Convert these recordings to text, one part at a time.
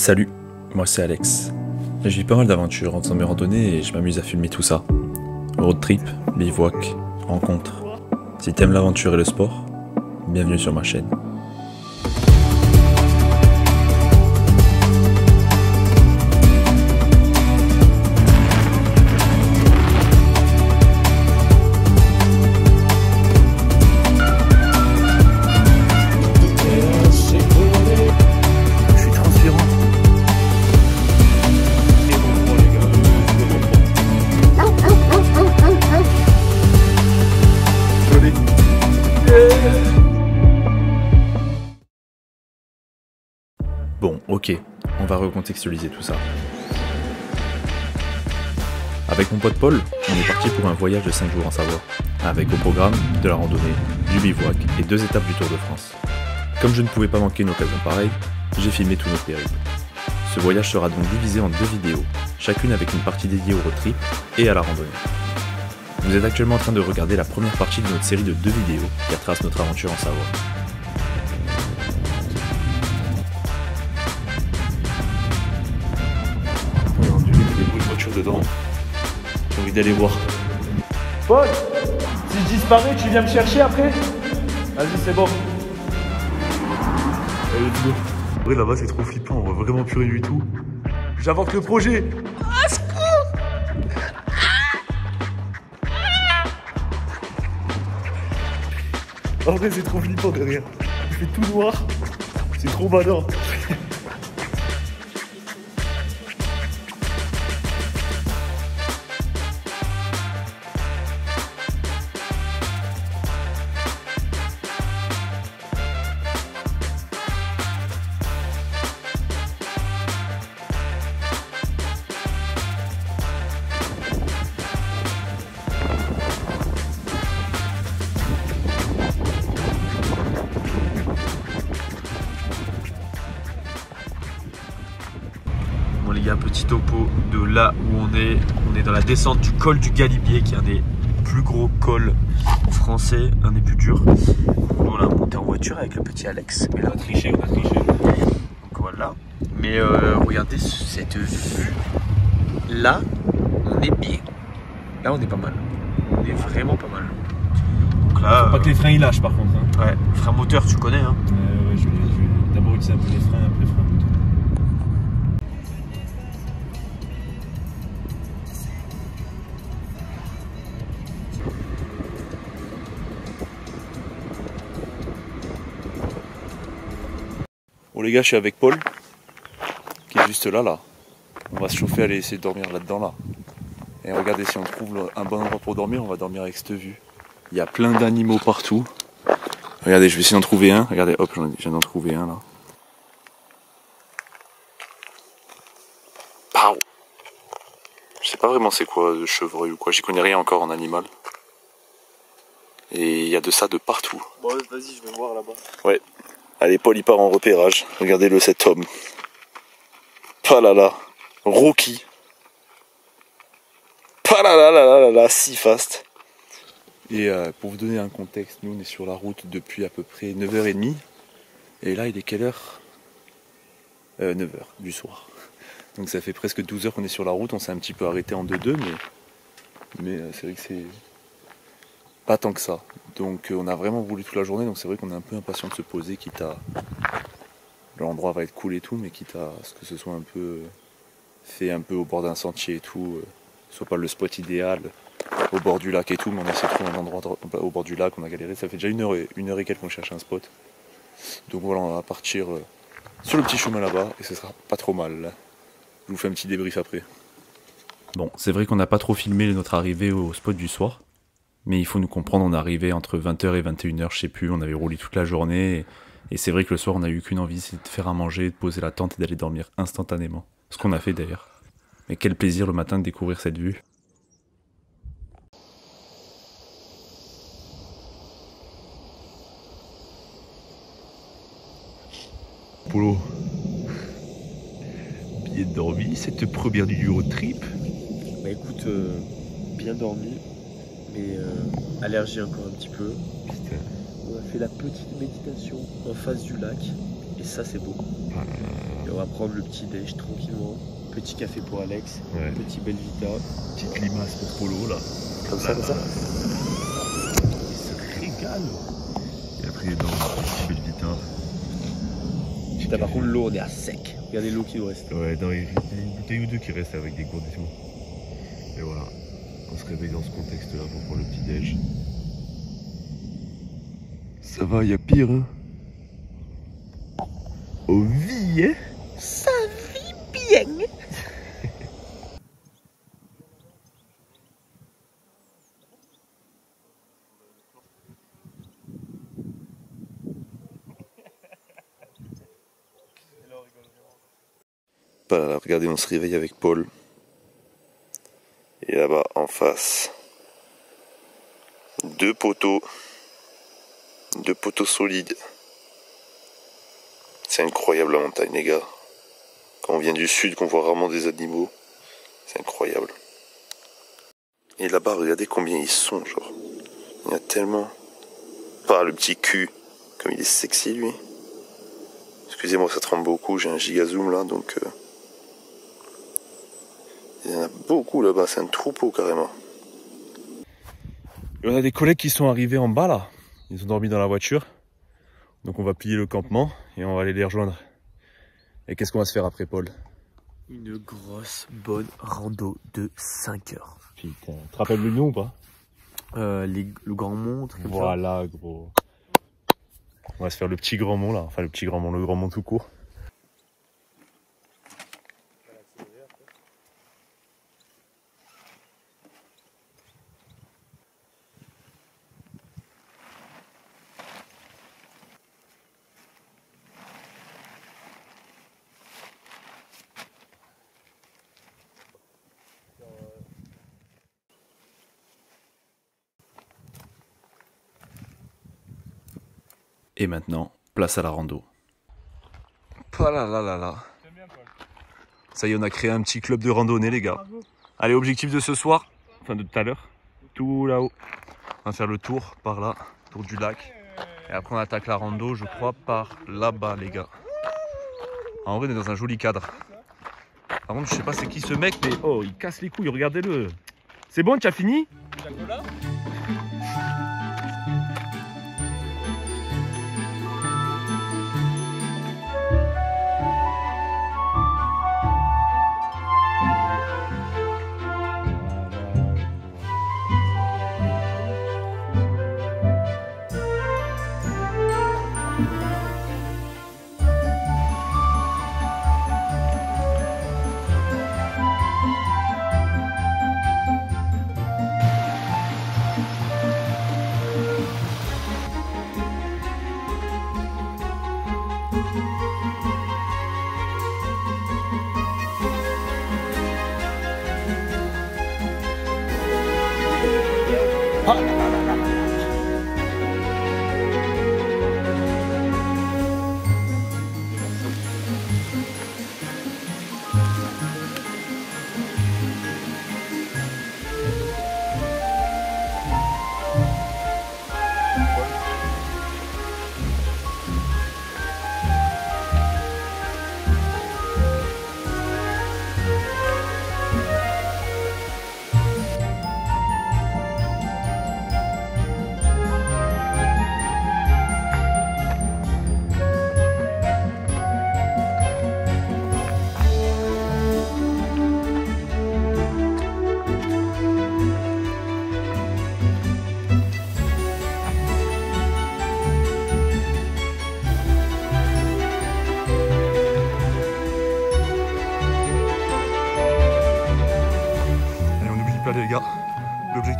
Salut, moi c'est Alex. Je vis pas mal d'aventures en faisant mes randonnées et je m'amuse à filmer tout ça. Road trip, bivouac, rencontres. Si t'aimes l'aventure et le sport, bienvenue sur ma chaîne. Recontextualiser tout ça. Avec mon pote Paul, on est parti pour un voyage de 5 jours en Savoie, avec au programme de la randonnée, du bivouac et deux étapes du Tour de France. Comme je ne pouvais pas manquer une occasion pareille, j'ai filmé tous nos périples. Ce voyage sera donc divisé en deux vidéos, chacune avec une partie dédiée au road trip et à la randonnée. Vous êtes actuellement en train de regarder la première partie de notre série de deux vidéos qui retrace notre aventure en Savoie. Envie d'aller voir. Paul, si je disparais, tu viens me chercher après? Vas-y, c'est bon. Allez, let's go. En vrai, là-bas, c'est trop flippant, on voit vraiment plus rien du tout. J'invente le projet. En vrai, c'est trop flippant derrière. Il fait tout noir. C'est trop badant. Là où on est. On est dans la descente du col du Galibier, qui est un des plus gros cols français, un des plus durs. Nous on a monté en voiture avec le petit Alex. Et là, On a triché, on a triché. donc voilà. Mais euh, regardez cette vue. Là, on est bien. Là, on est pas mal. On est vraiment pas mal. Donc là, Pas que les freins ils lâchent par contre. Hein. euh, ouais, frein moteur, tu connais. Hein. Euh, ouais, je vais, je vais d'abord utiliser un peu les freins, après freins. Bon les gars, je suis avec Paul, qui est juste là, là. On va se chauffer, aller essayer de dormir là-dedans, là. Et regardez, si on trouve un bon endroit pour dormir, on va dormir avec cette vue. Il y a plein d'animaux partout. Regardez, je vais essayer d'en trouver un. Regardez, hop, j'en viens d'en trouver un là. Pau. Je sais pas vraiment c'est quoi, de chevreuil ou quoi. J'y connais rien encore en animal. Et il y a de ça de partout. Bon, vas-y, je vais voir là-bas. Ouais. Allez, Paul, il part en repérage. Regardez-le, cet homme. Pas là là. Rocky. Si fast. Et euh, pour vous donner un contexte, nous on est sur la route depuis à peu près 9h30. Et là, il est quelle heure? Euh, 9h du soir. Donc ça fait presque 12 heures qu'on est sur la route. On s'est un petit peu arrêté en 2-2, mais, mais euh, c'est vrai que c'est pas tant que ça. Donc euh, on a vraiment roulé toute la journée, donc c'est vrai qu'on est un peu impatient de se poser, quitte à... L'endroit va être cool et tout, mais quitte à ce que ce soit un peu fait un peu au bord d'un sentier et tout, euh, soit pas le spot idéal, au bord du lac et tout, mais on a essayé de trouver un endroit dro- au bord du lac, on a galéré, ça fait déjà une heure et, une heure et quelques qu'on cherche un spot. Donc voilà, on va partir euh, sur le petit chemin là-bas, et ce sera pas trop mal. Je vous fais un petit débrief après. Bon, c'est vrai qu'on n'a pas trop filmé notre arrivée au spot du soir. Mais il faut nous comprendre, on est arrivé entre 20h et 21h, je sais plus, on avait roulé toute la journée. Et, et c'est vrai que le soir, on a eu qu'une envie, c'est de faire à manger, de poser la tente et d'aller dormir instantanément. Ce qu'on a fait d'ailleurs. Mais quel plaisir le matin de découvrir cette vue. Polo. Bien dormi cette première nuit du road trip Bah écoute, euh, bien dormi, mais euh, allergie encore un petit peu. Putain. On a fait la petite méditation en face du lac. Et ça, c'est beau. Et on va prendre le petit déj tranquillement. Petit café pour Alex. Ouais. Petit Belvita. Petite limace pour Polo là. Comme ça, comme ça. Il se régale. Et après il est dans la petite Belvita. Putain, par contre, l'eau, on est à sec. Regardez l'eau qui nous reste. Ouais, non, il y a une bouteille ou deux qui reste avec des gourdes et tout. Et voilà. On se réveille dans ce contexte-là pour prendre le petit déj. Ça va, il y a pire, hein? Au vie, hein? Ça vit bien. Voilà, regardez, on se réveille avec Paul. Et là-bas, en face, deux poteaux. Deux poteaux solides. C'est incroyable la montagne, les gars. Quand on vient du sud, qu'on voit rarement des animaux, c'est incroyable. Et là-bas, regardez combien ils sont, genre. Il y a tellement. Pas le petit cul, comme il est sexy, lui. Excusez-moi, ça tremble beaucoup, j'ai un giga zoom là, donc. euh, il y en a beaucoup là-bas, c'est un troupeau carrément. Et on a des collègues qui sont arrivés en bas là. Ils ont dormi dans la voiture. Donc on va plier le campement et on va aller les rejoindre. Et qu'est-ce qu'on va se faire après Paul? Une grosse bonne rando de 5 heures. Putain, tu te rappelles le nom ou pas? Euh, les- le grand mont, ça. Voilà gros. On va se faire le petit grand mont là. Enfin le petit grand mont, le grand mont tout court. Et maintenant, place à la rando. Là là là là. Ça y est, on a créé un petit club de randonnée, les gars. Allez, objectif de ce soir, enfin de tout à l'heure, tout là-haut. On va faire le tour par là, tour du lac. Et après, on attaque la rando, je crois, par là-bas, les gars. En vrai, on est dans un joli cadre. Par contre, je sais pas c'est qui ce mec, mais oh, il casse les couilles, regardez-le. C'est bon, tu as fini?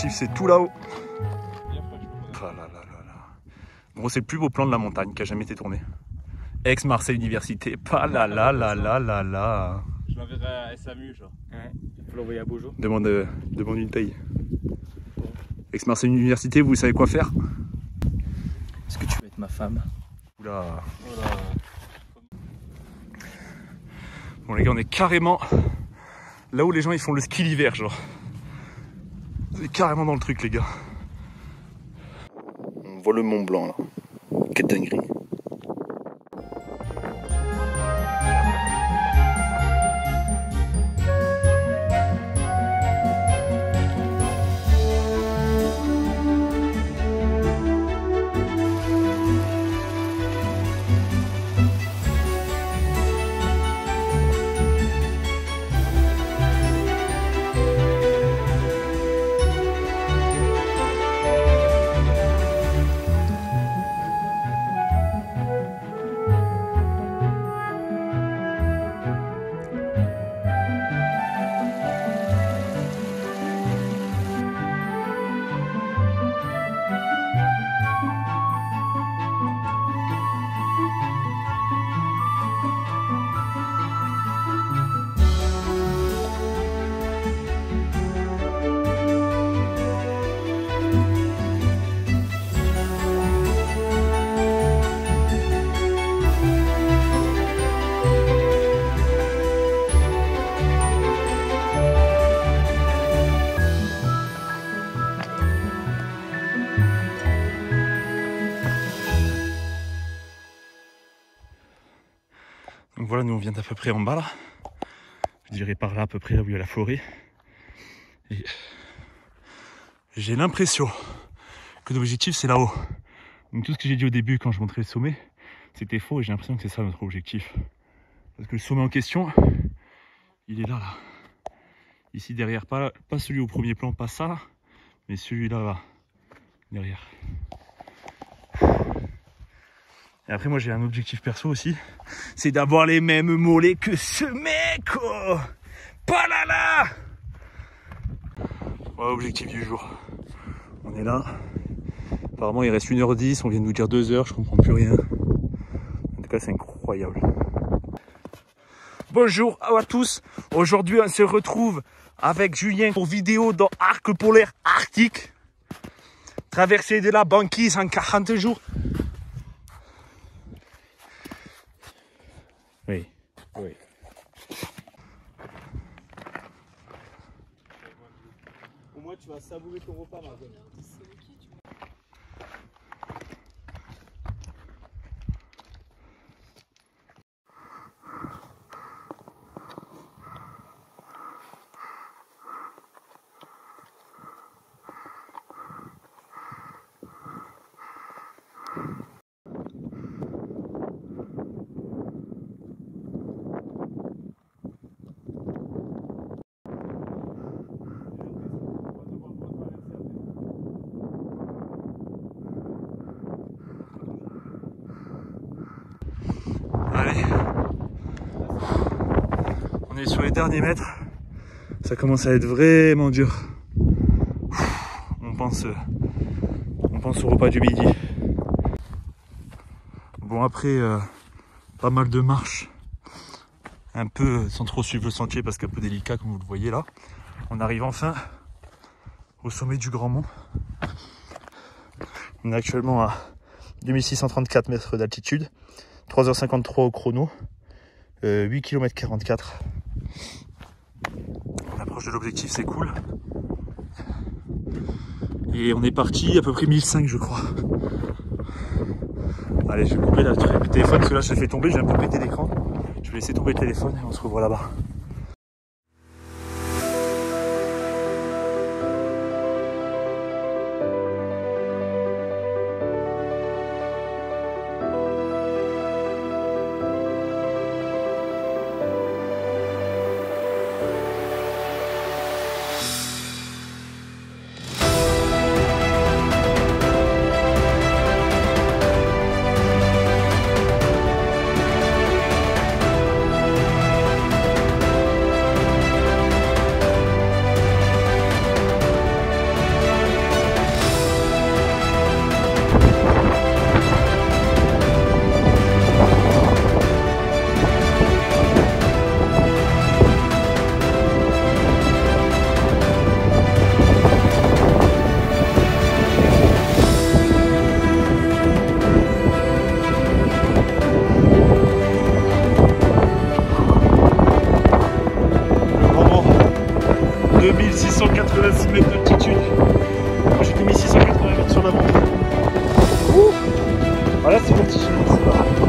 L'objectif, c'est tout là-haut. Ah là là là là. Gros, c'est le plus beau plan de la montagne qui a jamais été tourné. Ex-Marseille Université. Pas là là là là là là. Je l'enverrai à SAMU, genre. Faut l'envoyer à Beaujo. Demande, euh, demande une paye. Ex-Marseille Université, vous savez quoi faire? Est-ce que tu veux être ma femme? Oula. Bon les gars, on est carrément là où les gens ils font le ski l'hiver, genre. Carrément dans le truc, les gars. On voit le Mont Blanc là. Quelle dinguerie. Nous on vient d'à peu près en bas là. Je dirais par là à peu près là où il y a la forêt. Et j'ai l'impression que l'objectif c'est là-haut. Donc tout ce que j'ai dit au début quand je montrais le sommet, c'était faux et j'ai l'impression que c'est ça notre objectif. Parce que le sommet en question, il est là, là. Ici derrière, pas, pas celui au premier plan, pas ça, là, mais celui-là, là, derrière. Et après, moi, j'ai un objectif perso aussi, c'est d'avoir les mêmes mollets que ce mec, oh Pas là, là Voilà l'objectif du jour. On est là. Apparemment, il reste 1h10, on vient de nous dire 2h, je comprends plus rien. En tout cas, c'est incroyable. Bonjour à tous. Aujourd'hui, on se retrouve avec Julien pour vidéo dans Arc polaire arctique. Traversée de la banquise en 40 jours. Oui, oui. Au moins, tu vas savourer ton repas, Margot. Allez. On est sur les derniers mètres. Ça commence à être vraiment dur. On pense, on pense au repas du midi. Bon après, euh, pas mal de marches. Un peu sans trop suivre le sentier parce qu'un peu délicat comme vous le voyez là. On arrive enfin au sommet du Grand Mont. On est actuellement à 2634 mètres d'altitude. 3h53 au chrono, euh, 8 km 44. On approche de l'objectif, c'est cool. Et on est parti à peu près 1005 je crois. Allez, je vais couper la, le téléphone parce que là je l'ai fait tomber, j'ai un peu pété l'écran. Je vais laisser tomber le téléphone et on se revoit là-bas. 2686 mètres d'altitude. Moi j'étais mis 680 mètres sur la montagne. Ouh Voilà, c'est parti. C'est pas.